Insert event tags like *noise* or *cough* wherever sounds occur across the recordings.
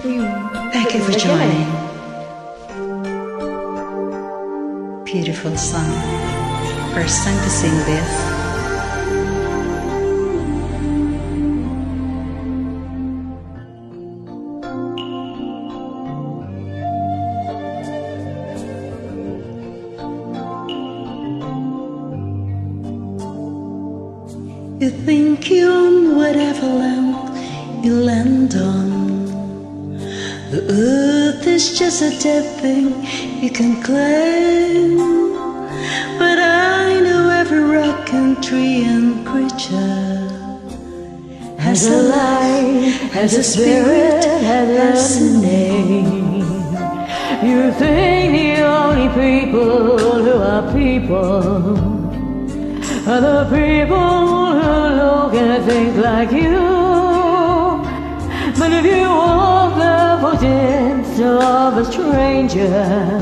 Thank you for joining. Beautiful song. First time to sing this. You think you own whatever land you land on. The earth is just a dead thing you can claim. But I know every rock and tree and creature has a life, has a spirit, has a name. You think the only people who are people are the people who look and think like you. But if you walk the footsteps of a stranger,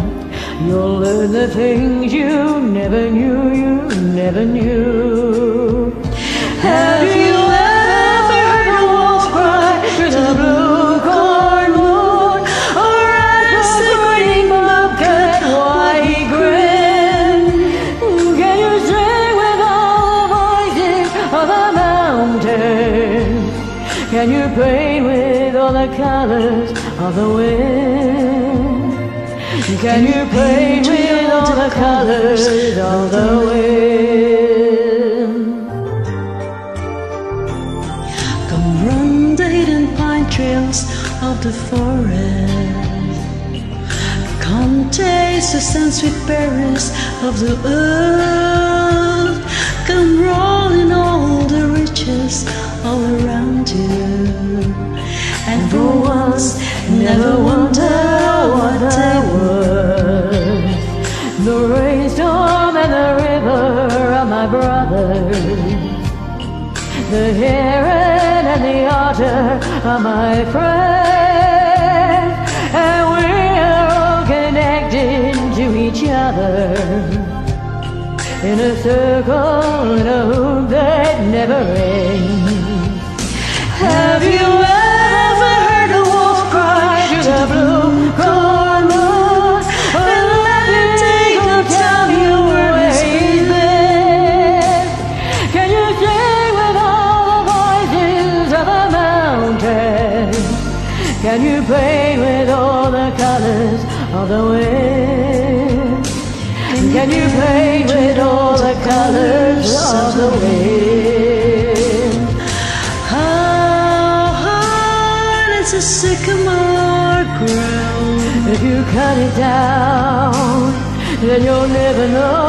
you'll learn the things you never knew, you never knew. Have you ever heard a wolf cry the blue corn moon? Or why he grinned? Can you sing all the? Can you the colors of the wind? Can you paint with all the colors of the wind? Come run the hidden pine trails of the forest. Come taste the sun sweet berries of the earth. My brothers. The heron and the otter are my friends. And we're all connected to each other. In a circle, in a hoop that never ends. Have you Can you paint with all the colors of the wind? Can you paint with all the colors of the wind? How hard is a sycamore grow? If you cut it down, then you'll never know.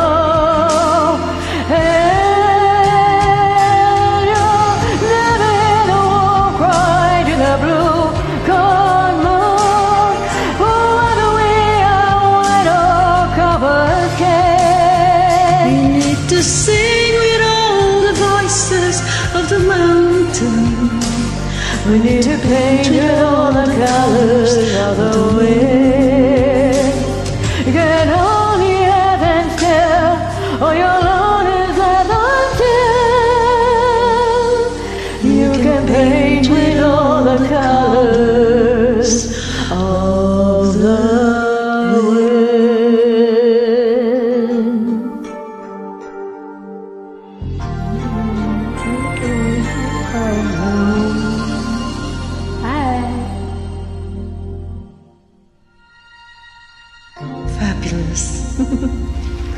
To sing with all the voices of the mountain. We need to paint with all the colors of the wind. You Can only heaven tell, or your Lord is heaven tell. You can paint with all the colors of the Fabulous. *laughs*